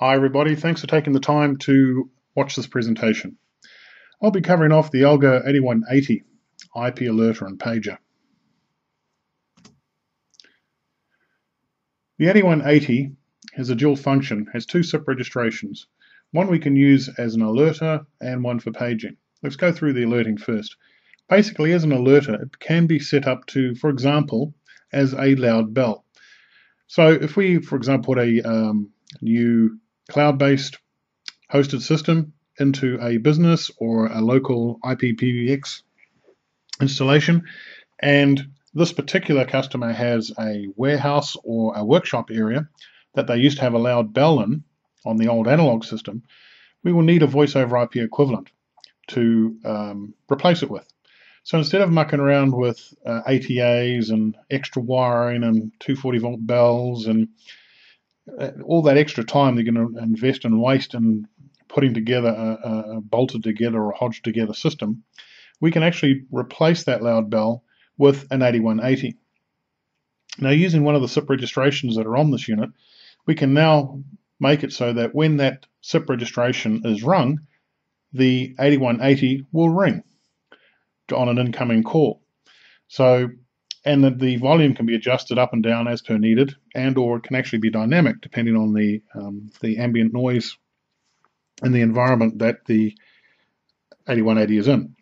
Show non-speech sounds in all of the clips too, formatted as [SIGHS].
Hi everybody, thanks for taking the time to watch this presentation. I'll be covering off the ALGO 8180 IP alerter and pager. The 8180 has a dual function, has two SIP registrations. One we can use as an alerter and one for paging. Let's go through the alerting first. Basically, as an alerter, it can be set up to, for example, as a loud bell. So if we, for example, put a um, new cloud-based hosted system into a business or a local IPPBX installation. And this particular customer has a warehouse or a workshop area that they used to have a loud bell in on the old analog system. We will need a voice over IP equivalent to um, replace it with. So instead of mucking around with uh, ATAs and extra wiring and 240 volt bells and Uh, all that extra time they're going to invest and waste in putting together a, a bolted together or hodged together system, we can actually replace that loud bell with an 8180. Now using one of the SIP registrations that are on this unit, we can now make it so that when that SIP registration is rung, the 8180 will ring on an incoming call. So and that the volume can be adjusted up and down as per needed, and or it can actually be dynamic depending on the um, the ambient noise and the environment that the 8180 is in.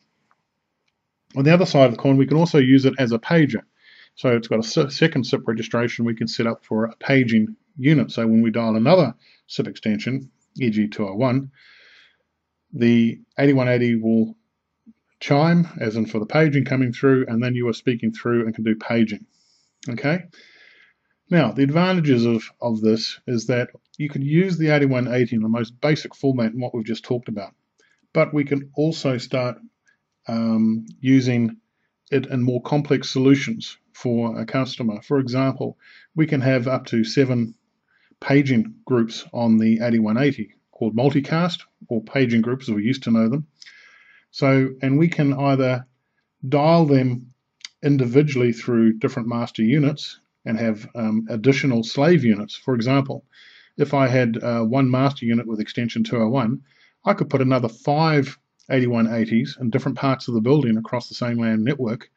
On the other side of the coin, we can also use it as a pager. So it's got a second SIP registration we can set up for a paging unit. So when we dial another SIP extension, e.g. 201, the 8180 will chime, as in for the paging coming through, and then you are speaking through and can do paging. Okay? Now, the advantages of, of this is that you can use the 8180 in the most basic format in what we've just talked about, but we can also start um, using it in more complex solutions for a customer. For example, we can have up to seven paging groups on the 8180 called multicast or paging groups as we used to know them. So, and we can either dial them individually through different master units and have um, additional slave units. For example, if I had uh, one master unit with extension 201, I could put another five 8180s in different parts of the building across the same LAN network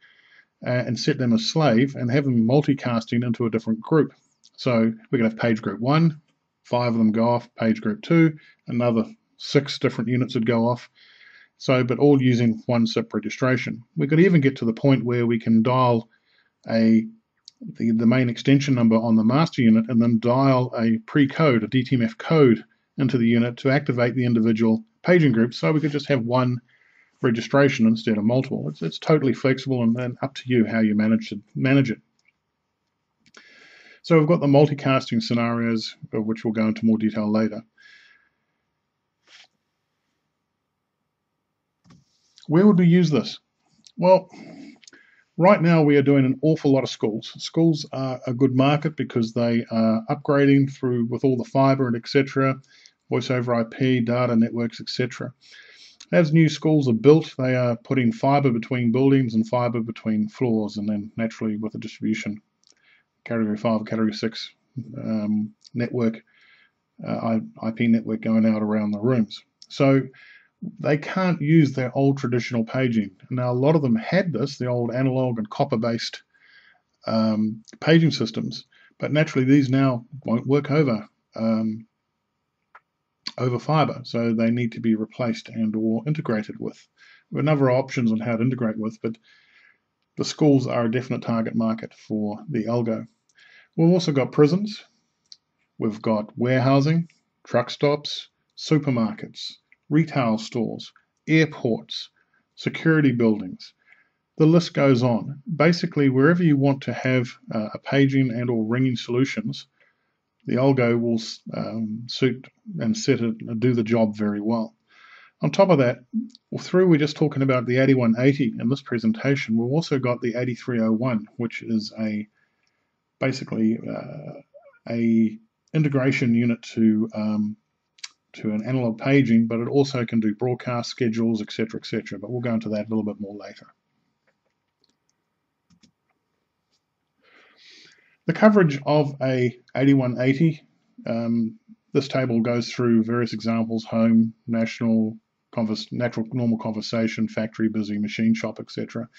uh, and set them as slave and have them multicasting into a different group. So we can have page group 1, five of them go off, page group 2, another six different units would go off, so, but all using one SIP registration. We could even get to the point where we can dial a the, the main extension number on the master unit and then dial a pre-code, a DTMF code into the unit to activate the individual paging groups. So we could just have one registration instead of multiple. It's, it's totally flexible and, and up to you how you manage to manage it. So we've got the multicasting scenarios, which we'll go into more detail later. Where would we use this? Well, right now we are doing an awful lot of schools. Schools are a good market because they are upgrading through with all the fiber and etc., voice over IP, data networks, etc. As new schools are built, they are putting fiber between buildings and fiber between floors, and then naturally with the distribution, category 5, category 6 um, network, uh, IP network going out around the rooms. So they can't use their old traditional paging. Now, a lot of them had this, the old analog and copper based um, paging systems, but naturally these now won't work over um, over fiber, so they need to be replaced and or integrated with. There are of options on how to integrate with, but the schools are a definite target market for the algo. We've also got prisons, we've got warehousing, truck stops, supermarkets, retail stores, airports, security buildings. The list goes on. Basically, wherever you want to have uh, a paging and or ringing solutions, the algo will um, suit and set it and do the job very well. On top of that, through we're just talking about the 8180 in this presentation, we've also got the 8301, which is a basically uh, a integration unit to um, to an analog paging, but it also can do broadcast schedules, etc., etc. But we'll go into that a little bit more later. The coverage of a 8180 um, this table goes through various examples, home, national, natural normal conversation, factory busy, machine shop, etc.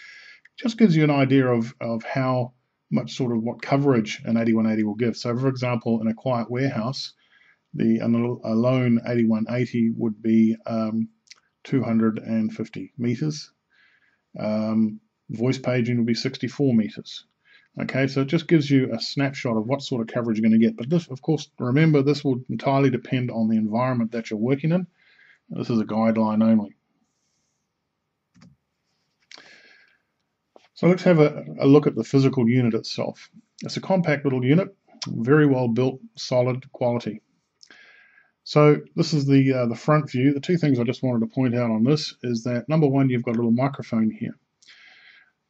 Just gives you an idea of, of how much sort of what coverage an 8180 will give. So for example, in a quiet warehouse, the a lone 8180 would be um, 250 meters. Um, voice paging would be 64 meters. Okay, so it just gives you a snapshot of what sort of coverage you're going to get. But this, of course, remember, this will entirely depend on the environment that you're working in. This is a guideline only. So let's have a, a look at the physical unit itself. It's a compact little unit, very well built, solid quality. So this is the uh, the front view. The two things I just wanted to point out on this is that number one, you've got a little microphone here.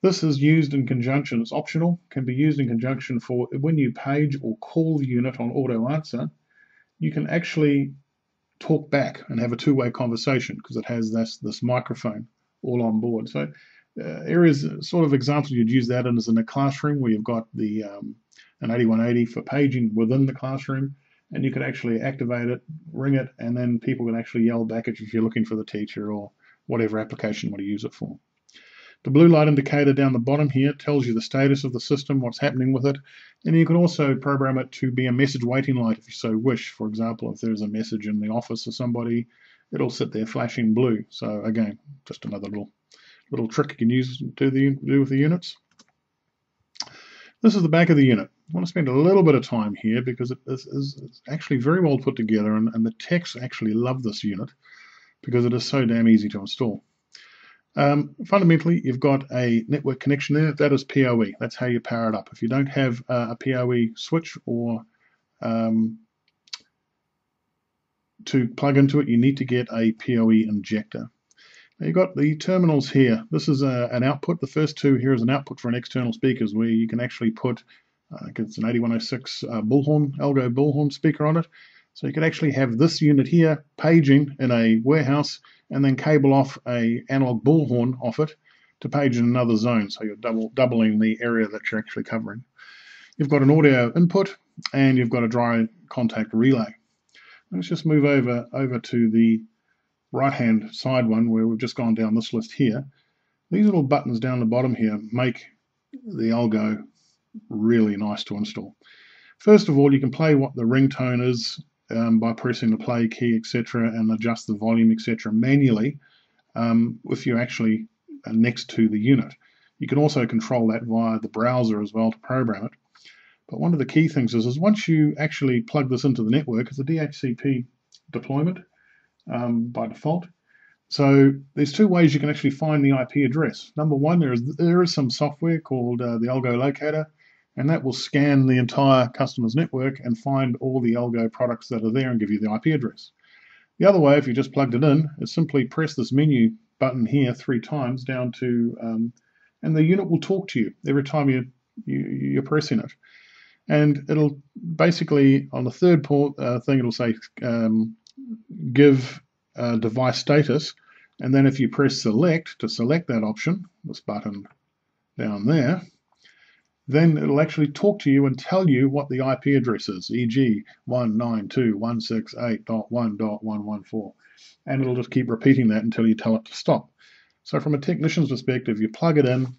This is used in conjunction, it's optional, can be used in conjunction for when you page or call the unit on auto answer, you can actually talk back and have a two-way conversation because it has this, this microphone all on board. So uh, areas, sort of examples you'd use that in is in a classroom where you've got the um, an 8180 for paging within the classroom and you can actually activate it, ring it, and then people can actually yell back at you if you're looking for the teacher or whatever application you want to use it for. The blue light indicator down the bottom here tells you the status of the system, what's happening with it, and you can also program it to be a message waiting light if you so wish. For example, if there's a message in the office of somebody, it'll sit there flashing blue. So again, just another little little trick you can use to the, do with the units. This is the back of the unit. I want to spend a little bit of time here because it is, is actually very well put together and, and the techs actually love this unit because it is so damn easy to install. Um, fundamentally, you've got a network connection there. That is PoE. That's how you power it up. If you don't have uh, a PoE switch or um, to plug into it, you need to get a PoE injector. You've got the terminals here. This is a, an output. The first two here is an output for an external speakers where you can actually put, uh, it's an 8106 uh, bullhorn, Algo bullhorn speaker on it. So you could actually have this unit here paging in a warehouse and then cable off a analog bullhorn off it to page in another zone. So you're double, doubling the area that you're actually covering. You've got an audio input and you've got a dry contact relay. Let's just move over, over to the right hand side one where we've just gone down this list here. These little buttons down the bottom here make the algo really nice to install. First of all, you can play what the ringtone is um, by pressing the play key, etc., and adjust the volume, etc., manually um, if you're actually uh, next to the unit. You can also control that via the browser as well to program it. But one of the key things is, is once you actually plug this into the network, it's a DHCP deployment um, by default. So there's two ways you can actually find the IP address. Number one, there is there is some software called uh, the Algo Locator and that will scan the entire customer's network and find all the Algo products that are there and give you the IP address. The other way, if you just plugged it in, is simply press this menu button here three times down to, um, and the unit will talk to you every time you, you, you're pressing it. And it'll basically, on the third port uh, thing, it'll say um, give uh, device status. And then if you press select to select that option, this button down there, then it'll actually talk to you and tell you what the IP address is, e.g. 192.168.1.114. And it'll just keep repeating that until you tell it to stop. So from a technician's perspective, you plug it in,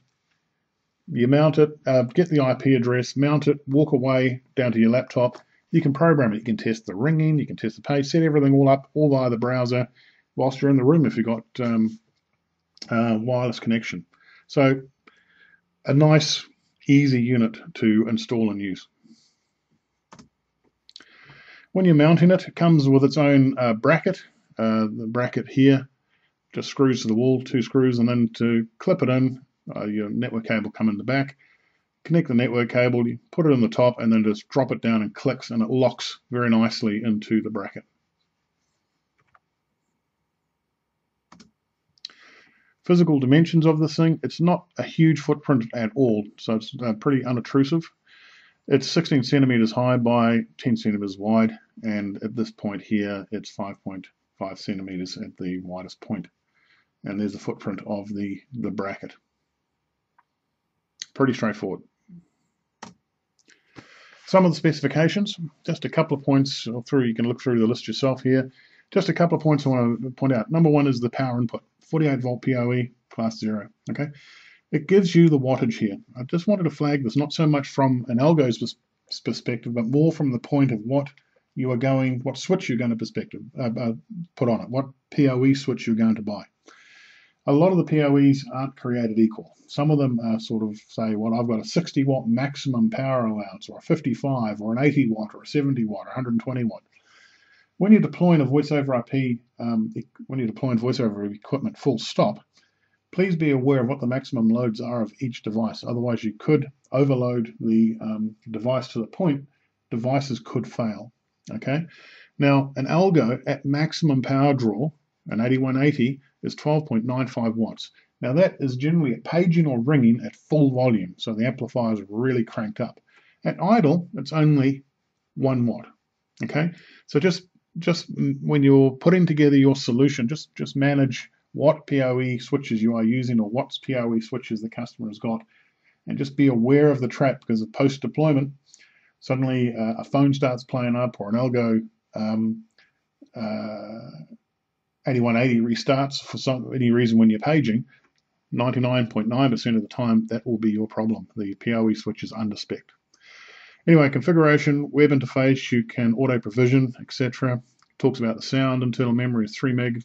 you mount it, uh, get the IP address, mount it, walk away down to your laptop. You can program it. You can test the ringing, you can test the page, set everything all up, all via the browser, whilst you're in the room if you've got um, uh, wireless connection. So a nice easy unit to install and use. When you're mounting it, it comes with its own uh, bracket. Uh, the bracket here just screws to the wall, two screws, and then to clip it in, uh, your network cable come in the back. Connect the network cable, you put it in the top, and then just drop it down and clicks, and it locks very nicely into the bracket. physical dimensions of this thing, it's not a huge footprint at all, so it's uh, pretty unobtrusive. It's 16 centimeters high by 10 centimeters wide, and at this point here, it's 5.5 centimeters at the widest point. And there's the footprint of the, the bracket. Pretty straightforward. Some of the specifications, just a couple of points or through, you can look through the list yourself here. Just a couple of points I want to point out. Number one is the power input, 48 volt PoE, class zero, okay? It gives you the wattage here. I just wanted to flag this, not so much from an algo's perspective, but more from the point of what you are going, what switch you're going to perspective uh, uh, put on it, what PoE switch you're going to buy. A lot of the PoEs aren't created equal. Some of them are sort of say, well, I've got a 60 watt maximum power allowance, or a 55, or an 80 watt, or a 70 watt, or 120 watt. When you're deploying a voice over IP, um, when you're deploying voice over equipment full stop, please be aware of what the maximum loads are of each device. Otherwise, you could overload the um, device to the point devices could fail. Okay. Now, an algo at maximum power draw, an 8180, is 12.95 watts. Now that is generally at paging or ringing at full volume, so the amplifier is really cranked up. At idle, it's only one watt. Okay, so just just when you're putting together your solution, just just manage what PoE switches you are using or what PoE switches the customer has got, and just be aware of the trap because of post deployment, suddenly uh, a phone starts playing up or an algo um, uh, 8180 restarts for some any reason when you're paging, 99.9% of the time that will be your problem. The PoE switch is under spec. Anyway, configuration, web interface, you can auto provision, etc. Talks about the sound, internal memory is 3 meg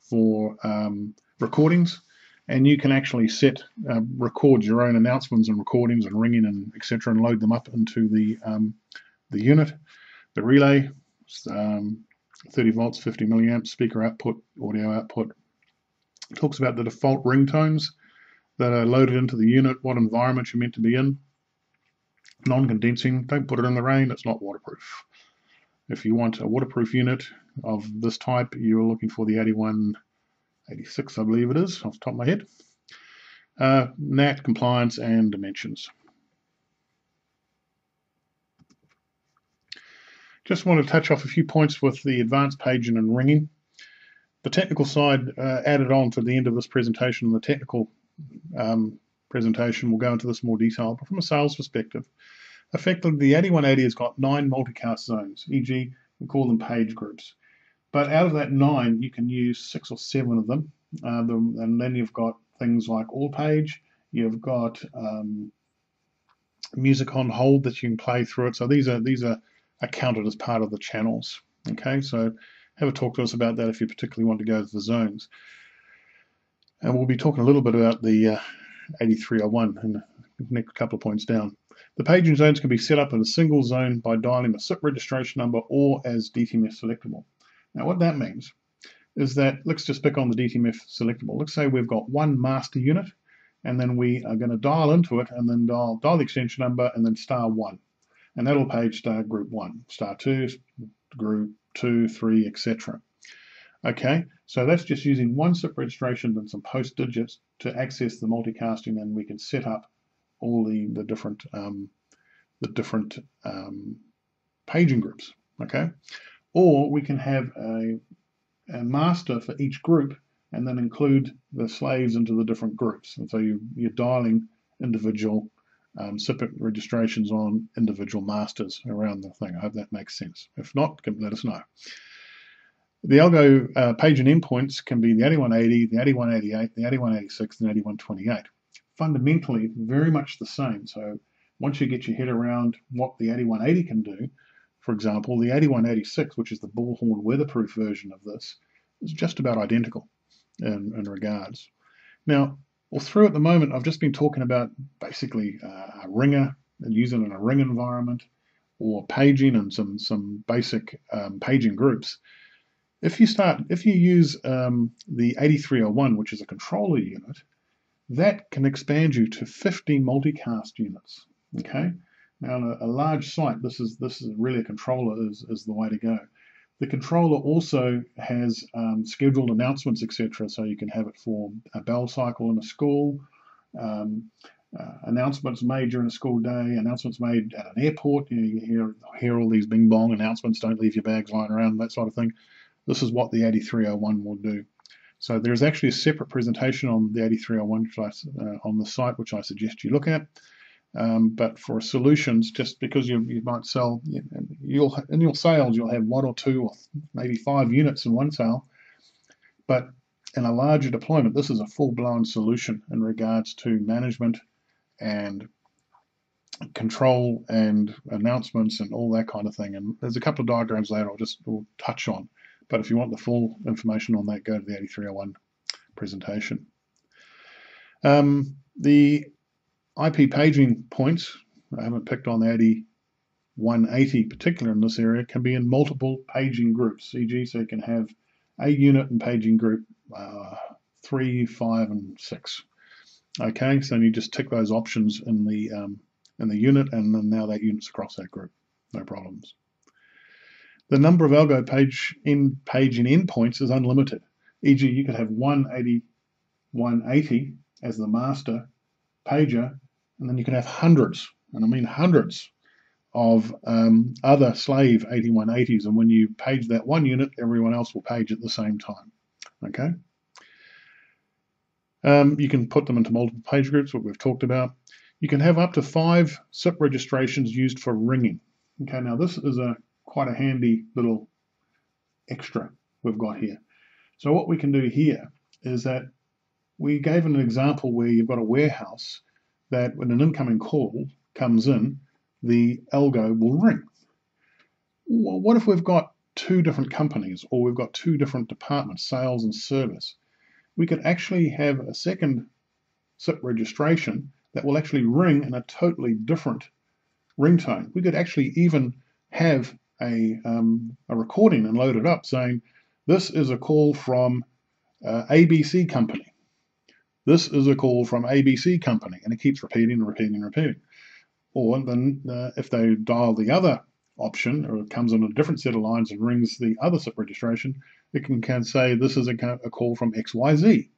for um, recordings, and you can actually set, uh, record your own announcements and recordings and ringing and etc. and load them up into the um, the unit. The relay, um, 30 volts, 50 milliamps, speaker output, audio output. It talks about the default ringtones that are loaded into the unit, what environment you're meant to be in. Non-condensing, don't put it in the rain, it's not waterproof. If you want a waterproof unit of this type, you're looking for the 8186, I believe it is, off the top of my head. Uh, NAT compliance and dimensions. Just want to touch off a few points with the advanced paging and ringing. The technical side uh, added on to the end of this presentation. and The technical um, presentation will go into this more detail, but from a sales perspective, effectively the 8180 has got nine multicast zones, e.g. we call them page groups. But out of that nine, you can use six or seven of them. Uh, the, and then you've got things like all page, you've got um, music on hold that you can play through it. So these are these are are counted as part of the channels. Okay, so have a talk to us about that if you particularly want to go to the zones. And we'll be talking a little bit about the uh, 8301 in the next couple of points down. The paging zones can be set up in a single zone by dialing a SIP registration number or as DTMF selectable. Now what that means is that, let's just pick on the DTMF selectable. Let's say we've got one master unit and then we are going to dial into it and then dial, dial the extension number and then star 1 and that'll page star group 1, star 2, group 2, 3, etc. Okay, so that's just using one SIP registration and some post digits to access the multicasting and we can set up all the, the different um, the different um, paging groups, okay? Or we can have a, a, master for each group and then include the slaves into the different groups. And so you, you're dialing individual um, separate registrations on individual masters around the thing. I hope that makes sense. If not, let us know. The algo uh, page and endpoints can be the 8180, the 8188, the 8186, and the 8128. Fundamentally, very much the same. So once you get your head around what the 8180 can do, for example, the 8186, which is the bullhorn weatherproof version of this, is just about identical in, in regards. Now, well, through at the moment, I've just been talking about basically uh, a ringer and using in a ring environment or paging and some, some basic um, paging groups. If you start, if you use um, the 8301, which is a controller unit, that can expand you to 50 multicast units. Okay. Now, on a, a large site, this is this is really a controller is, is the way to go. The controller also has um, scheduled announcements, etc. So you can have it for a bell cycle in a school, um, uh, announcements made during a school day, announcements made at an airport. You, know, you hear, hear all these bing bong announcements, don't leave your bags lying around, that sort of thing. This is what the 8301 will do. So there's actually a separate presentation on the 8301 uh, on the site, which I suggest you look at. Um, but for solutions, just because you, you might sell, you'll in your sales you'll have one or two or maybe five units in one sale, but in a larger deployment, this is a full-blown solution in regards to management and control and announcements and all that kind of thing. And there's a couple of diagrams later I'll just will touch on. But if you want the full information on that, go to the 8301 presentation. Um, the IP paging points, I haven't picked on the 8180 particular in this area, can be in multiple paging groups, e.g. so you can have a unit and paging group uh, 3, 5 and 6. Okay, so you just tick those options in the um, in the unit and then now that unit's across that group. No problems. The number of algo page in page in endpoints is unlimited. E.g., you could have 180, 180 as the master pager, and then you can have hundreds, and I mean hundreds, of um, other slave 8180s. And when you page that one unit, everyone else will page at the same time. Okay. Um, you can put them into multiple page groups, what we've talked about. You can have up to five SIP registrations used for ringing. Okay, now this is a quite a handy little extra we've got here. So what we can do here is that we gave an example where you've got a warehouse that when an incoming call comes in, the algo will ring. What if we've got two different companies or we've got two different departments, sales and service? We could actually have a second SIP registration that will actually ring in a totally different ringtone. We could actually even have a, um, a recording and load it up saying, this is a call from uh, ABC company. This is a call from ABC company. And it keeps repeating and repeating and repeating. Or then uh, if they dial the other option or it comes on a different set of lines and rings the other SIP registration, it can, can say this is a, a call from XYZ.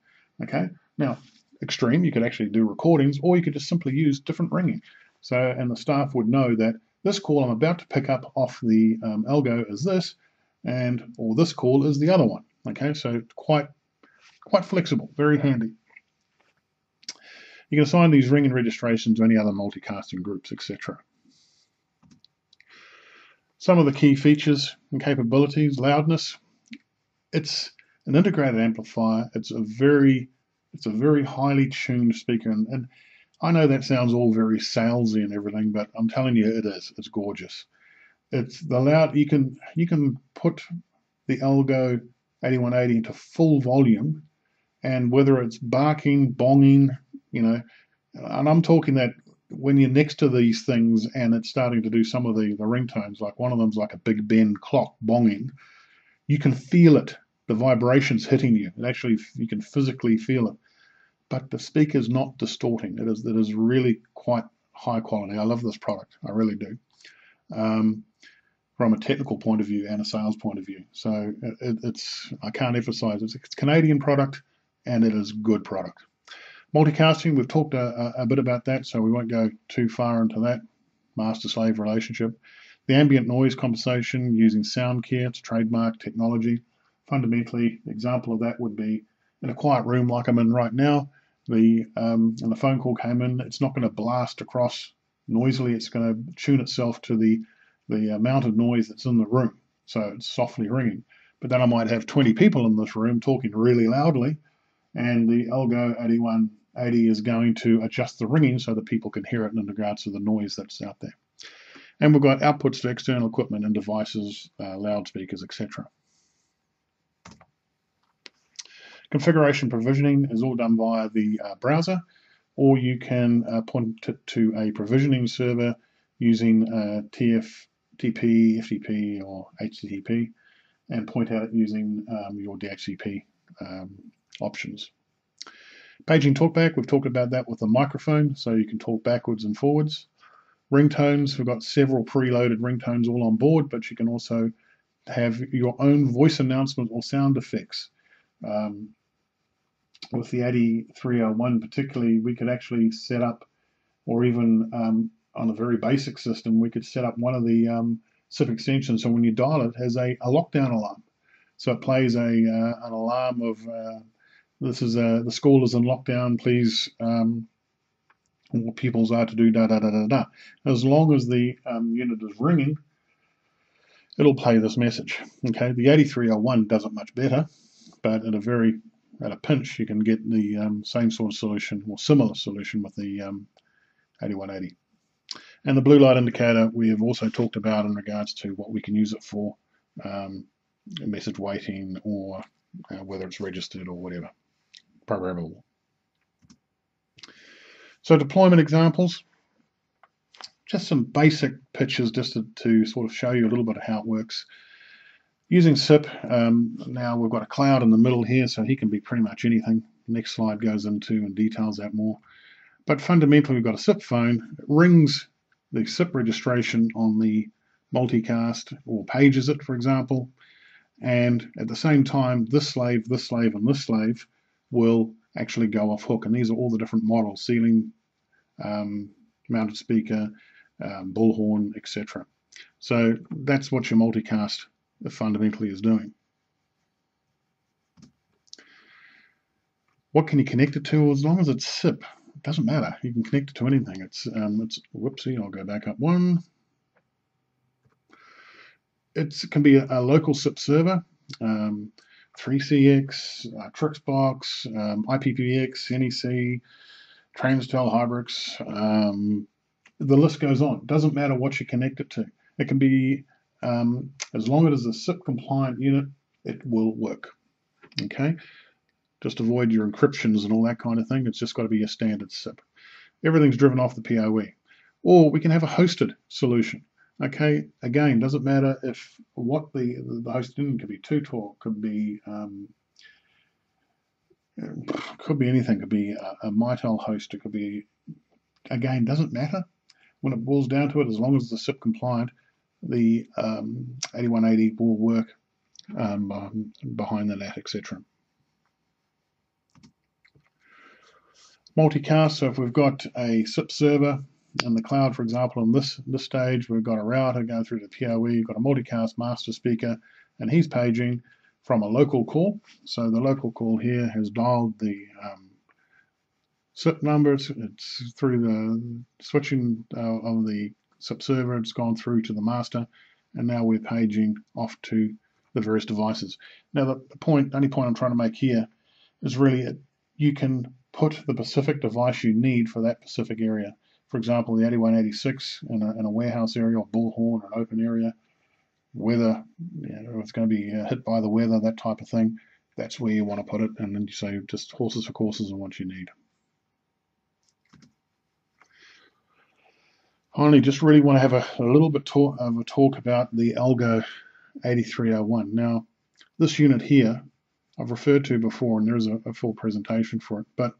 Okay. Now, extreme, you could actually do recordings or you could just simply use different ringing. So, and the staff would know that this call I'm about to pick up off the um, algo is this, and or this call is the other one. Okay, so quite quite flexible, very handy. You can assign these ring and registrations to any other multicasting groups, etc. Some of the key features and capabilities, loudness. It's an integrated amplifier. It's a very it's a very highly tuned speaker, and, and I know that sounds all very salesy and everything, but I'm telling you, it is. It's gorgeous. It's the loud. You can you can put the Algo 8180 into full volume, and whether it's barking, bonging, you know, and I'm talking that when you're next to these things and it's starting to do some of the the ringtones, like one of them's like a Big Ben clock bonging, you can feel it. The vibrations hitting you. It actually you can physically feel it but the speaker's not distorting. It is it is really quite high quality. I love this product. I really do. Um, from a technical point of view and a sales point of view. So it, it's I can't emphasize it's, it's Canadian product and it is good product. Multicasting, we've talked a, a, bit about that, so we won't go too far into that master-slave relationship. The ambient noise compensation using sound care, it's trademark technology. Fundamentally, example of that would be in a quiet room like I'm in right now, the um, and the phone call came in, it's not going to blast across noisily, it's going to tune itself to the, the amount of noise that's in the room. So it's softly ringing. But then I might have 20 people in this room talking really loudly, and the Algo 81 AD is going to adjust the ringing so that people can hear it in regards to the noise that's out there. And we've got outputs to external equipment and devices, uh, loudspeakers, etc. Configuration provisioning is all done via the uh, browser, or you can uh, point it to a provisioning server using uh, TFTP, FTP, or HTTP, and point out using um, your DHCP um, options. Paging talkback, we've talked about that with the microphone, so you can talk backwards and forwards. Ringtones, we've got several preloaded ringtones all on board, but you can also have your own voice announcement or sound effects. Um, with the 8301 particularly, we could actually set up, or even um, on a very basic system, we could set up one of the um, SIP extensions. So when you dial it, it has a, a lockdown alarm. So it plays a uh, an alarm of uh, this is the school is in lockdown. Please um, what pupils are to do da da da da da. As long as the um, unit is ringing, it'll play this message. Okay, the 8301 does it much better, but at a very at a pinch you can get the um, same sort of solution or similar solution with the um, 8180. And the blue light indicator we have also talked about in regards to what we can use it for, um, message waiting or uh, whether it's registered or whatever, programmable. So deployment examples, just some basic pictures just to, to, sort of show you a little bit of how it works. Using SIP, um, now we've got a cloud in the middle here, so he can be pretty much anything. Next slide goes into and details that more. But fundamentally, we've got a SIP phone. It rings the SIP registration on the multicast or pages it, for example. And at the same time, this slave, this slave, and this slave will actually go off hook. And these are all the different models, ceiling, um, mounted speaker, um, bullhorn, etc. So that's what your multicast fundamentally is doing. What can you connect it to? As long as it's SIP, it doesn't matter. You can connect it to anything. It's um, it's whoopsie. I'll go back up one. It's, it can be a, a local SIP server. Um, 3CX, uh, Trixbox, um, IPPX, NEC, Transtel Hybrix, um, the list goes on. It doesn't matter what you connect it to. It can be, um, as long as it's a SIP compliant unit, it will work. Okay? Just avoid your encryptions and all that kind of thing. It's just got to be a standard SIP. Everything's driven off the PoE. Or we can have a hosted solution. Okay, again, doesn't matter if what the the host in could be Tutor, could be um, [SIGHS] could be anything. Could be a, a Mitel host. It could be again doesn't matter when it boils down to it. As long as the SIP compliant, the um, 8180 will work um, behind the NAT, etc. Multicast. So if we've got a SIP server in the cloud, for example, in this, this stage, we've got a router going through to PoE, we've got a multicast master speaker, and he's paging from a local call. So the local call here has dialed the um, SIP number, it's, through the switching uh, of the SIP server, it's gone through to the master, and now we're paging off to the various devices. Now the, the point, only point I'm trying to make here is really you can put the specific device you need for that specific area for example, the 8186 in a, in a warehouse area or bullhorn or an open area, weather, you know, it's going to be uh, hit by the weather, that type of thing, that's where you want to put it. And then you say just horses for courses and what you need. Finally, just really want to have a, a little bit talk, of a talk about the Algo 8301. Now, this unit here, I've referred to before, and there's a, a full presentation for it, but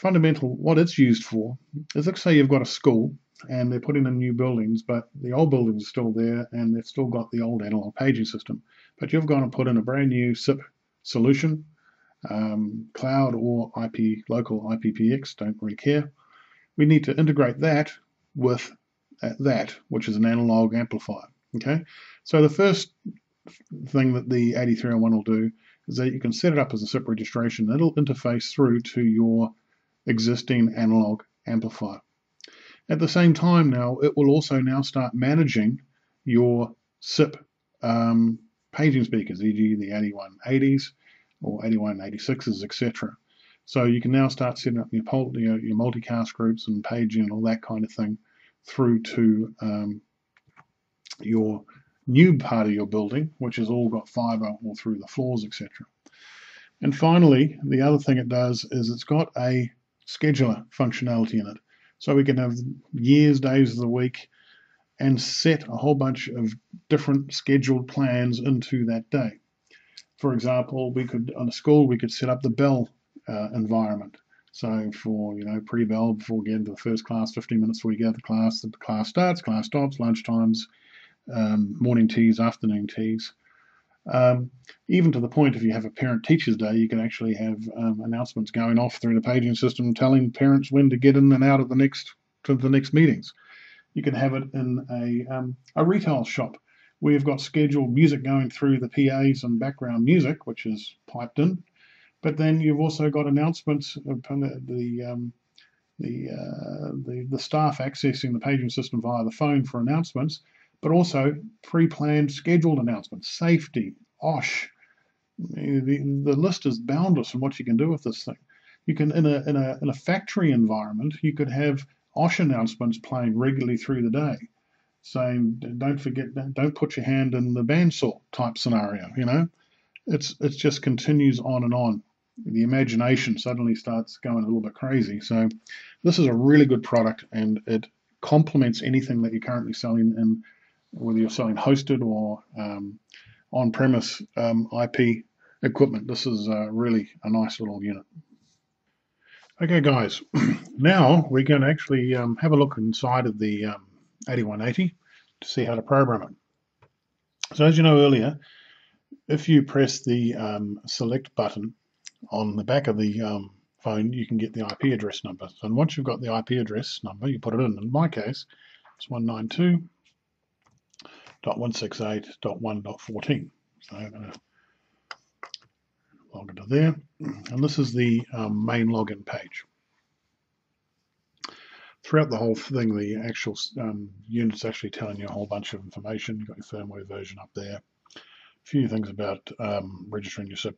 fundamental, what it's used for is let's say you've got a school and they're putting in new buildings, but the old buildings are still there and they've still got the old analog paging system. But you've gone and put in a brand new SIP solution, um, cloud or IP, local IPPX, don't really care. We need to integrate that with uh, that, which is an analog amplifier. Okay, so the first thing that the 8301 will do is that you can set it up as a SIP registration. It'll interface through to your existing analog amplifier. At the same time now, it will also now start managing your SIP um, paging speakers, e.g. the 8180s or 8186s, etc. So you can now start setting up your, your, your, multicast groups and paging and all that kind of thing through to um, your new part of your building, which has all got fiber all through the floors, etc. And finally, the other thing it does is it's got a scheduler functionality in it. So we can have years, days of the week, and set a whole bunch of different scheduled plans into that day. For example, we could on a school we could set up the bell uh, environment. So for you know pre-bell before getting to the first class, 15 minutes before you get to class, the class starts, class stops, lunch times, um, morning teas, afternoon teas. Um, even to the point if you have a parent teachers day, you can actually have um, announcements going off through the paging system telling parents when to get in and out of the next to the next meetings. You can have it in a, um, a retail shop you've got scheduled music going through the PAs and background music, which is piped in. But then you've also got announcements, the, the, um, the, uh, the, the staff accessing the paging system via the phone for announcements, but also pre-planned scheduled announcements, safety, OSH. The, the list is boundless in what you can do with this thing. You can, in a, in a, in a factory environment, you could have OSH announcements playing regularly through the day, saying, don't forget, don't put your hand in the bandsaw type scenario, you know? It's, it just continues on and on the imagination suddenly starts going a little bit crazy. So this is a really good product and it complements anything that you're currently selling in whether you're selling hosted or um, on-premise um, IP equipment. This is uh, really a nice little unit. Okay guys, [CLEARS THROAT] now we can actually um, have a look inside of the um, 8180 to see how to program it. So as you know earlier, if you press the um, select button on the back of the um, phone, you can get the IP address number. And once you've got the IP address number, you put it in. In my case, it's 192.168.1.14. So I'm going to log into there. And this is the um, main login page. Throughout the whole thing, the actual um, unit's actually telling you a whole bunch of information. You've got your firmware version up there. A few things about um, registering your SIP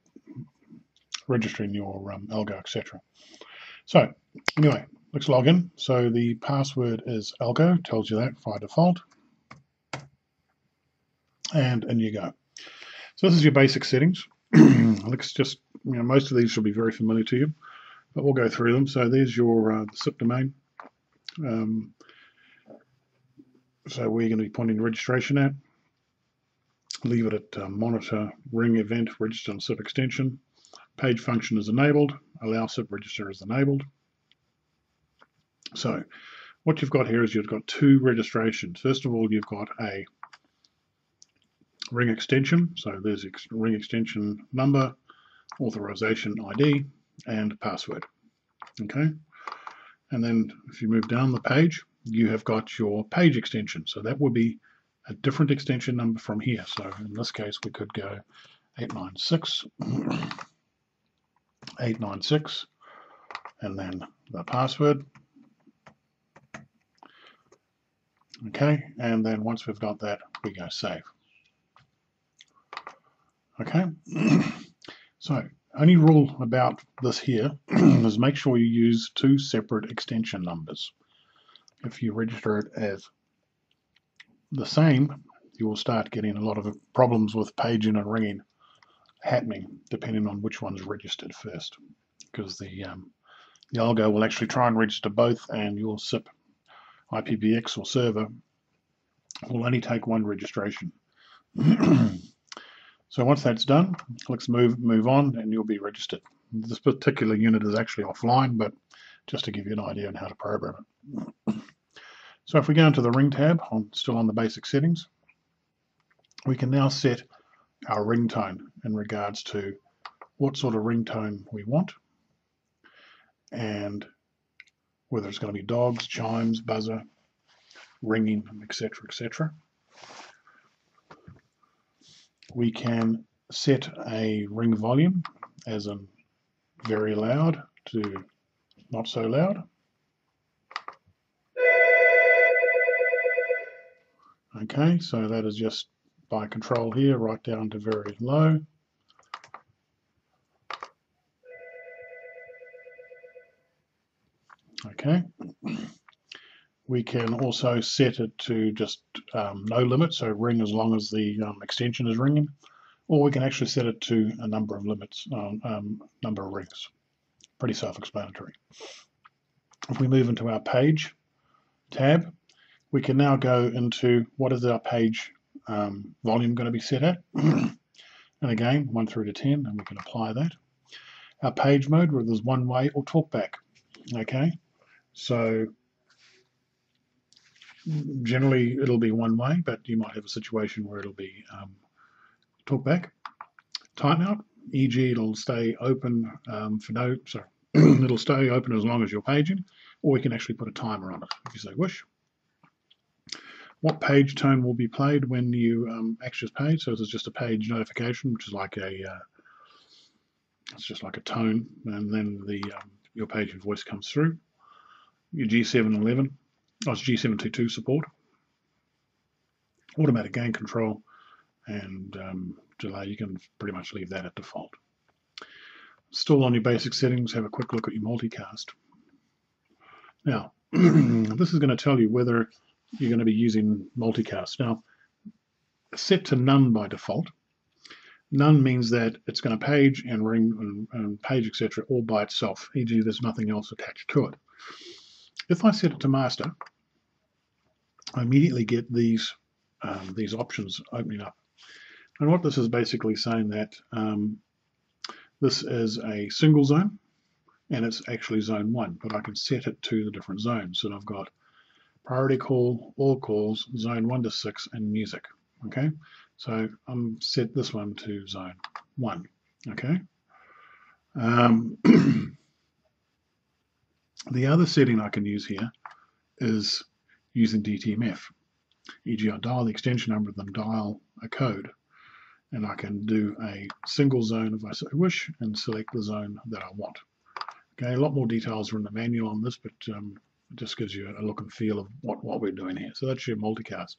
registering your um, algo, etc. So anyway, let's log in. So the password is algo, tells you that by default. And in you go. So this is your basic settings. [CLEARS THROAT] let's just, you know, most of these should be very familiar to you, but we'll go through them. So there's your uh, the SIP domain. Um, so we're going to be pointing registration at. Leave it at uh, monitor ring event register on SIP extension. Page function is enabled, allow SIP register is enabled. So what you've got here is you've got two registrations. First of all, you've got a ring extension. So there's ex ring extension number, authorization ID, and password. Okay. And then if you move down the page, you have got your page extension. So that would be a different extension number from here. So in this case, we could go 896. 896 and then the password. Okay, and then once we've got that, we go save. Okay, [CLEARS THROAT] so only rule about this here [CLEARS THROAT] is make sure you use two separate extension numbers. If you register it as the same, you will start getting a lot of problems with paging and ringing happening depending on which one's registered first because the um, the algo will actually try and register both and your SIP IPBX or server will only take one registration. [CLEARS THROAT] so once that's done, let's move move on and you'll be registered. This particular unit is actually offline, but just to give you an idea on how to program it. So if we go into the ring tab, I'm still on the basic settings, we can now set our ringtone in regards to what sort of ringtone we want and whether it's going to be dogs, chimes, buzzer, ringing, etc., etc. We can set a ring volume as in very loud to not so loud. Okay, so that is just by control here right down to very low. Okay. We can also set it to just um, no limit, so ring as long as the um, extension is ringing, or we can actually set it to a number of limits, um, um number of rings. Pretty self-explanatory. If we move into our page tab, we can now go into what is our page um, volume going to be set at. [CLEARS THROAT] and again, 1 through to 10, and we can apply that. Our page mode, where there's one way or talkback. Okay, so generally it'll be one way, but you might have a situation where it'll be um, talkback. Timeout, e.g. it'll stay open um, for no, sorry, [CLEARS THROAT] it'll stay open as long as you're paging, or we can actually put a timer on it if you so wish what page tone will be played when you um, access page. So this is just a page notification, which is like a uh, it's just like a tone, and then the um, your page and voice comes through. your G711, it's G722 support, automatic gain control, and um, delay. You can pretty much leave that at default. Still on your basic settings, have a quick look at your multicast. Now, [CLEARS THROAT] this is going to tell you whether you're going to be using multicast. Now, set to none by default. None means that it's going to page and ring and, and page, etc., all by itself, e.g. there's nothing else attached to it. If I set it to master, I immediately get these um, these options opening up. And what this is basically saying that um, this is a single zone and it's actually zone 1, but I can set it to the different zones. So I've got priority call, all calls, zone 1 to 6, and music. Okay, so I'm set this one to zone 1. Okay. Um, [CLEARS THROAT] the other setting I can use here is using DTMF. E.g. I dial the extension number, then dial a code, and I can do a single zone if I so wish and select the zone that I want. Okay, a lot more details are in the manual on this, but um, it just gives you a look and feel of what, what we're doing here. So that's your multicast.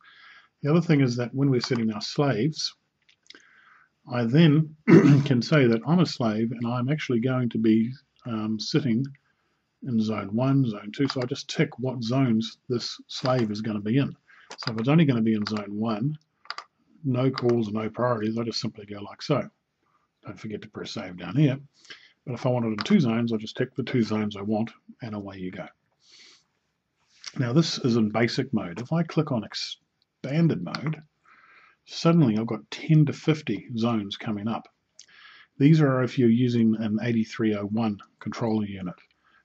The other thing is that when we're setting our slaves, I then [CLEARS THROAT] can say that I'm a slave and I'm actually going to be um, sitting in zone 1, zone 2, so I just tick what zones this slave is going to be in. So if it's only going to be in zone 1, no calls, no priorities, I just simply go like so. Don't forget to press save down here. But if I wanted in two zones, I just tick the two zones I want, and away you go. Now this is in basic mode. If I click on expanded mode, suddenly I've got 10 to 50 zones coming up. These are if you're using an 8301 controller unit.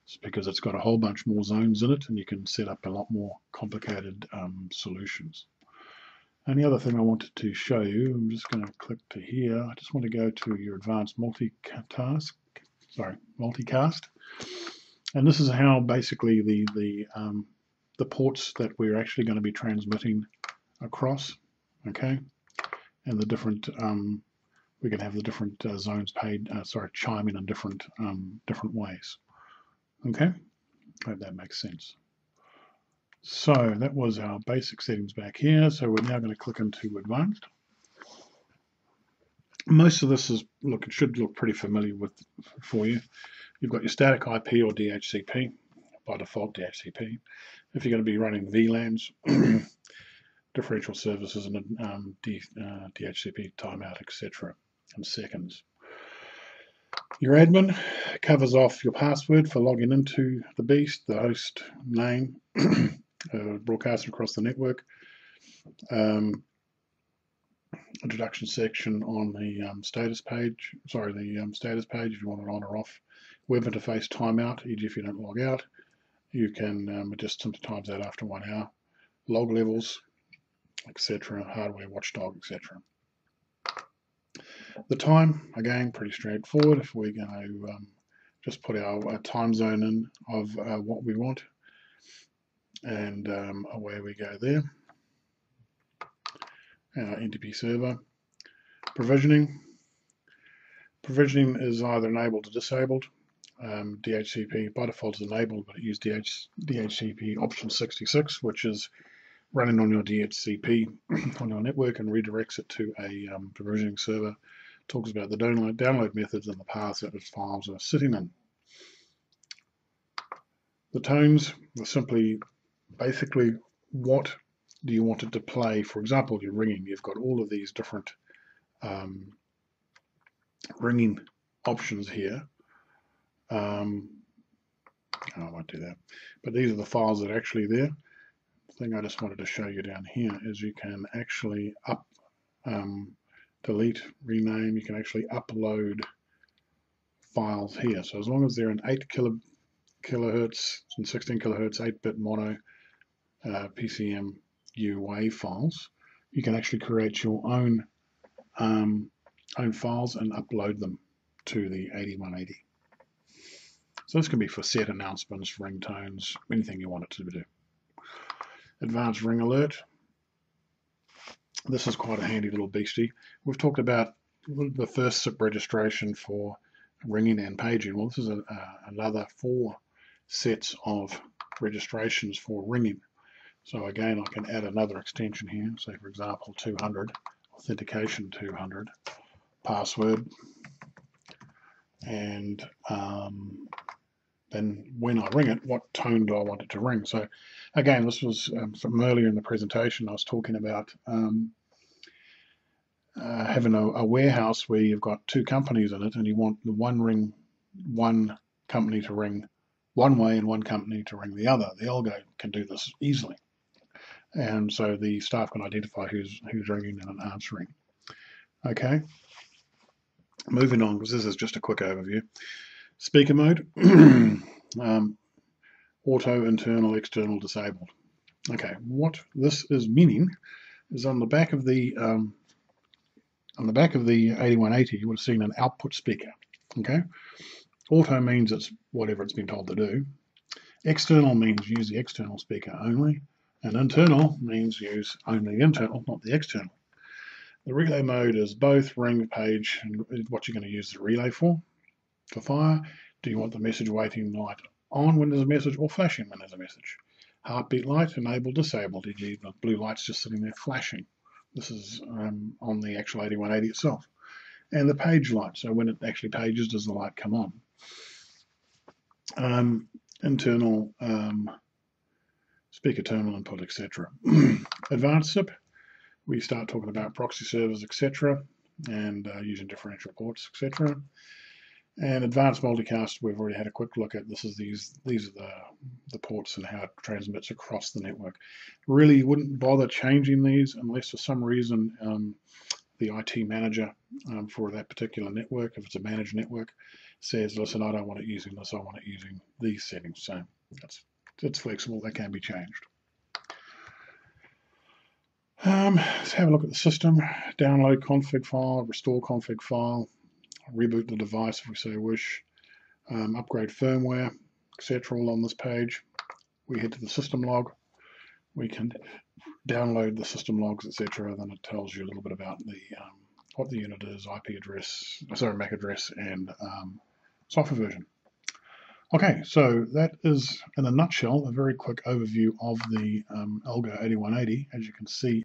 It's because it's got a whole bunch more zones in it and you can set up a lot more complicated um, solutions. And the other thing I wanted to show you, I'm just going to click to here. I just want to go to your advanced multitask sorry, multicast. And this is how basically the the um, the ports that we're actually going to be transmitting across, okay, and the different um, we can have the different uh, zones paid, uh, sorry, chiming in different um, different ways. Okay, hope that makes sense. So that was our basic settings back here. So we're now going to click into advanced most of this is look it should look pretty familiar with for you. You've got your static IP or DHCP by default DHCP. If you're going to be running VLANs, [CLEARS THROAT] differential services and um, D, uh, DHCP timeout, etc. and seconds. Your admin covers off your password for logging into the beast, the host name, [CLEARS THROAT] uh, broadcasting across the network. Um, introduction section on the um, status page, sorry, the um, status page if you want it on or off. Web interface timeout, e.g. if you don't log out. You can um, adjust times that after one hour. Log levels, etc. Hardware watchdog, etc. The time, again, pretty straightforward. If we're going to um, just put our, our, time zone in of uh, what we want, and um, away we go there uh, NTP server. Provisioning. Provisioning is either enabled or disabled. Um, DHCP by default is enabled, but it uses DH, DHCP option 66, which is running on your DHCP [CLEARS THROAT] on your network and redirects it to a um, provisioning server. Talks about the download, download methods and the paths that its files are sitting in. The tones are simply basically what do you want it to play? For example, you're ringing, you've got all of these different um, ringing options here. Um, oh, I won't do that. But these are the files that are actually there. The thing I just wanted to show you down here is you can actually up, um, delete, rename, you can actually upload files here. So as long as they're in 8 kilo, kilohertz and 16 kilohertz 8-bit mono uh, PCM UA files, you can actually create your own um, own files and upload them to the 8180. So this can be for set announcements, ringtones, anything you want it to do. Advanced ring alert. This is quite a handy little beastie. We've talked about the first SIP registration for ringing and paging. Well, this is a, another four sets of registrations for ringing. So again, I can add another extension here. Say, for example, 200, authentication 200, password, and um, then when I ring it, what tone do I want it to ring? So again, this was um, from earlier in the presentation, I was talking about um, uh, having a, a, warehouse where you've got two companies in it and you want the one ring, one company to ring one way and one company to ring the other. The algo can do this easily. And so the staff can identify who's who's ringing and answering. Okay. Moving on, because this is just a quick overview. Speaker mode, [CLEARS THROAT] um, auto, internal, external, disabled. Okay, what this is meaning is on the back of the um, on the back of the 8180, you would have seen an output speaker. Okay, auto means it's whatever it's been told to do. External means use the external speaker only, and internal means use only the internal, not the external. The relay mode is both ring, page, and what you're going to use the relay for. For fire, do you want the message waiting light on when there's a message or flashing when there's a message? Heartbeat light, enable, disabled, e.g. the blue light's just sitting there flashing. This is um, on the actual 8180 itself. And the page light, so when it actually pages, does the light come on? Um, internal um, speaker terminal input, etc. [CLEARS THROAT] Advanced SIP, we start talking about proxy servers, etc., and uh, using differential ports, etc. And advanced multicast, we've already had a quick look at. This is these these are the the ports and how it transmits across the network. Really, you wouldn't bother changing these unless for some reason um, the IT manager um, for that particular network, if it's a managed network, says, "Listen, I don't want it using this. I want it using these settings." So that's it's flexible. That can be changed. Um, let's have a look at the system. Download config file, restore config file, reboot the device if we so wish, um, upgrade firmware, etc. all on this page. We head to the system log. We can download the system logs, etc. Then it tells you a little bit about the um, what the unit is, IP address, sorry, MAC address, and um, software version. Okay, so that is, in a nutshell, a very quick overview of the um, Algo 8180. As you can see,